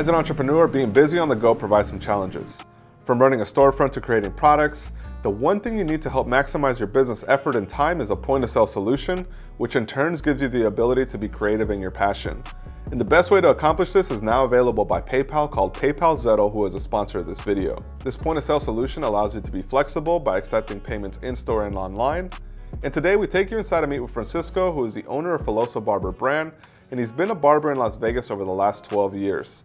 As an entrepreneur, being busy on the go provides some challenges. From running a storefront to creating products, the one thing you need to help maximize your business effort and time is a point of sale solution, which in turns gives you the ability to be creative in your passion. And the best way to accomplish this is now available by PayPal called PayPal Zettle, who is a sponsor of this video. This point of sale solution allows you to be flexible by accepting payments in-store and online. And today we take you inside to meet with Francisco, who is the owner of Filoso Barber brand, and he's been a barber in Las Vegas over the last 12 years.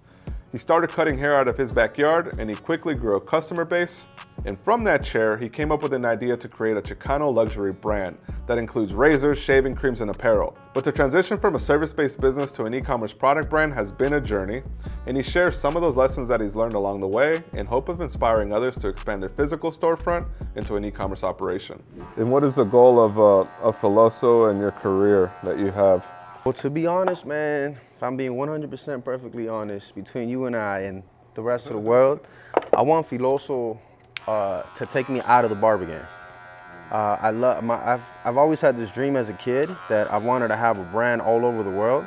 He started cutting hair out of his backyard and he quickly grew a customer base. And from that chair, he came up with an idea to create a Chicano luxury brand that includes razors, shaving creams, and apparel. But to transition from a service-based business to an e-commerce product brand has been a journey, and he shares some of those lessons that he's learned along the way in hope of inspiring others to expand their physical storefront into an e-commerce operation. And what is the goal of, uh, of Filoso and your career that you have? Well, to be honest, man, if I'm being 100% perfectly honest, between you and I and the rest of the world, I want Filoso uh, to take me out of the barber game. Uh, I love my, I've, I've always had this dream as a kid that I wanted to have a brand all over the world.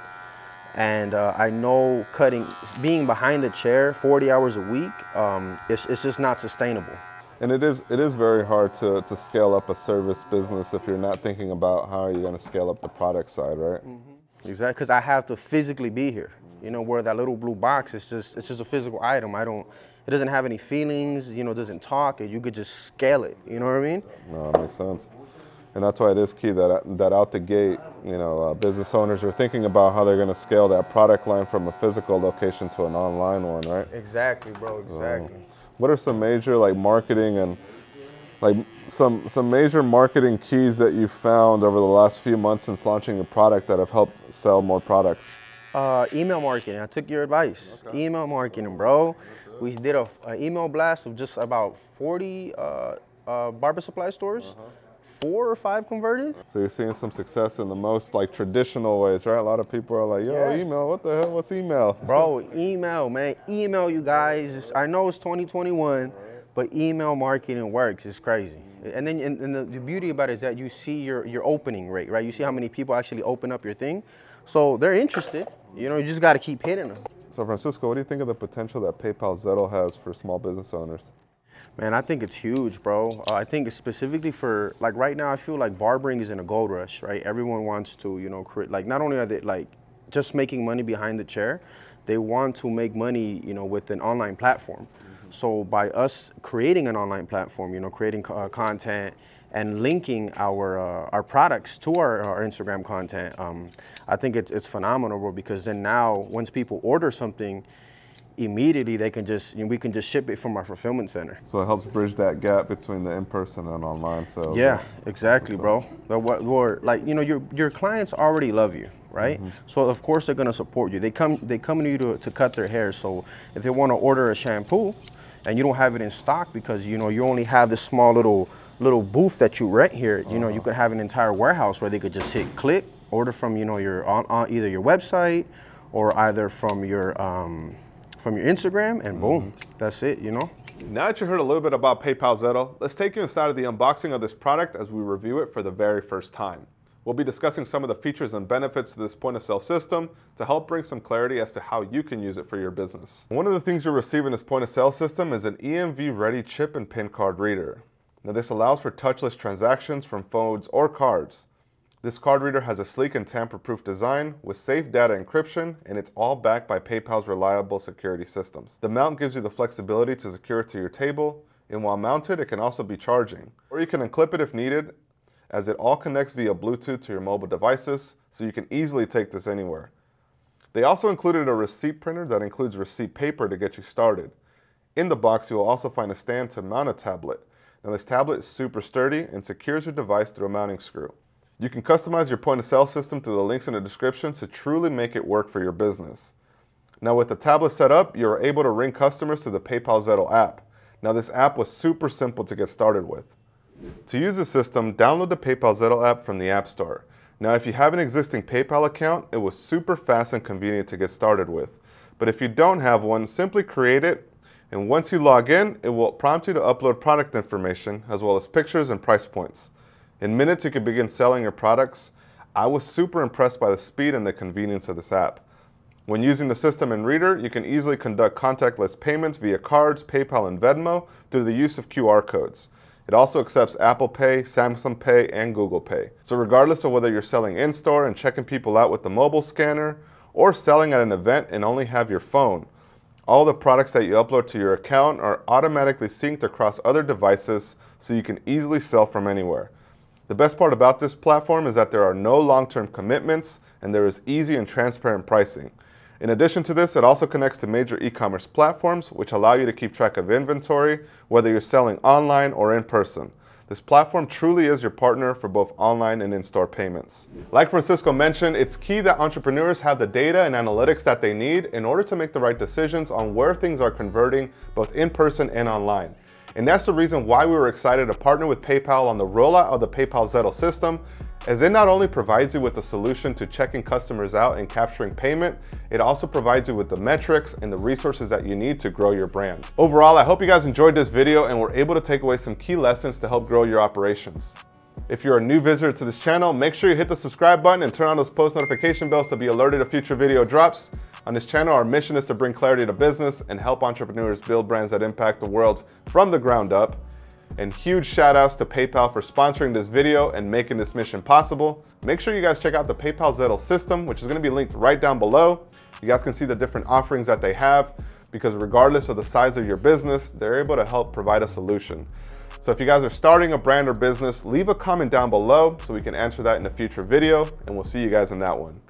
And uh, I know cutting, being behind the chair 40 hours a week, um, it's, it's just not sustainable. And it is, it is very hard to, to scale up a service business if you're not thinking about how are you going to scale up the product side, right? Mm -hmm. Exactly, because I have to physically be here. You know, where that little blue box is just it's just a physical item. I don't. It doesn't have any feelings. You know, doesn't talk, and you could just scale it. You know what I mean? No, it makes sense. And that's why it is key that that out the gate, you know, uh, business owners are thinking about how they're going to scale that product line from a physical location to an online one, right? Exactly, bro. Exactly. Um, what are some major like marketing and like some some major marketing keys that you found over the last few months since launching the product that have helped sell more products? Uh, email marketing. I took your advice. Okay. Email marketing, bro. We did a, email blast of just about 40 uh, uh, barber supply stores. -huh. Four or five converted. So you're seeing some success in the most like traditional ways, right? A lot of people are like, "Yo, yes. email. What the hell? What's email?" Bro, email, man. Email, you guys. I know it's 2021, but email marketing works. It's crazy. And then and, and the, the, beauty about it is that you see your, your opening rate, right? You see how many people actually open up your thing. So they're interested. You know, you just got to keep hitting them. So Francisco, what do you think of the potential that PayPal Zettle has for small business owners? Man, I think it's huge, bro. Uh, I think specifically for like right now, I feel like barbering is in a gold rush, right? Everyone wants to, you know, create like not only are they like just making money behind the chair, they want to make money, you know, with an online platform. So by us creating an online platform, you know, creating uh, content and linking our uh, our products to our, our Instagram content, um, I think it's it's phenomenal because then now once people order something, immediately they can just you know, we can just ship it from our fulfillment center. So it helps bridge that gap between the in-person and online sales. Yeah, exactly, bro. But what, what, like you know your your clients already love you right? Mm -hmm. So of course they're gonna support you. They come they come to you to, to cut their hair. So if they want to order a shampoo, and you don't have it in stock because you know you only have this small little little booth that you rent here. You know, you could have an entire warehouse where they could just hit click, order from you know your on, on either your website or either from your um, from your Instagram, and boom, mm -hmm. that's it. You know. Now that you heard a little bit about PayPal Zettle, let's take you inside of the unboxing of this product as we review it for the very first time. We'll be discussing some of the features and benefits to this point of sale system to help bring some clarity as to how you can use it for your business. One of the things you'll receive in this point of sale system is an EMV ready chip and PIN card reader. Now this allows for touchless transactions from phones or cards. This card reader has a sleek and tamper-proof design with safe data encryption and it's all backed by PayPal's reliable security systems. The mount gives you the flexibility to secure it to your table and while mounted it can also be charging. Or you can unclip it if needed as it all connects via Bluetooth to your mobile devices, so you can easily take this anywhere. They also included a receipt printer that includes receipt paper to get you started. In the box, you will also find a stand to mount a tablet. Now this tablet is super sturdy and secures your device through a mounting screw. You can customize your point of sale system through the links in the description to truly make it work for your business. Now with the tablet set up, you are able to ring customers through the PayPal Zettle app. Now this app was super simple to get started with. To use the system, download the PayPal Zettle app from the App Store. Now if you have an existing PayPal account, it was super fast and convenient to get started with. But if you don't have one, simply create it, and once you log in, it will prompt you to upload product information, as well as pictures and price points. In minutes, you can begin selling your products. I was super impressed by the speed and the convenience of this app. When using the system and reader, you can easily conduct contactless payments via cards, PayPal, and Venmo through the use of QR codes. It also accepts Apple Pay, Samsung Pay, and Google Pay. So regardless of whether you're selling in-store and checking people out with the mobile scanner, or selling at an event and only have your phone, all the products that you upload to your account are automatically synced across other devices so you can easily sell from anywhere. The best part about this platform is that there are no long-term commitments and there is easy and transparent pricing. In addition to this, it also connects to major e-commerce platforms which allow you to keep track of inventory, whether you're selling online or in person. This platform truly is your partner for both online and in-store payments. Like Francisco mentioned, it's key that entrepreneurs have the data and analytics that they need in order to make the right decisions on where things are converting both in person and online. And that's the reason why we were excited to partner with PayPal on the rollout of the PayPal Zettle system as it not only provides you with a solution to checking customers out and capturing payment, it also provides you with the metrics and the resources that you need to grow your brand. Overall, I hope you guys enjoyed this video and were able to take away some key lessons to help grow your operations. If you're a new visitor to this channel, make sure you hit the subscribe button and turn on those post notification bells to be alerted of future video drops. On this channel, our mission is to bring clarity to business and help entrepreneurs build brands that impact the world from the ground up. And huge shout outs to PayPal for sponsoring this video and making this mission possible. Make sure you guys check out the PayPal Zettle system, which is gonna be linked right down below. You guys can see the different offerings that they have because regardless of the size of your business, they're able to help provide a solution. So if you guys are starting a brand or business, leave a comment down below so we can answer that in a future video and we'll see you guys in that one.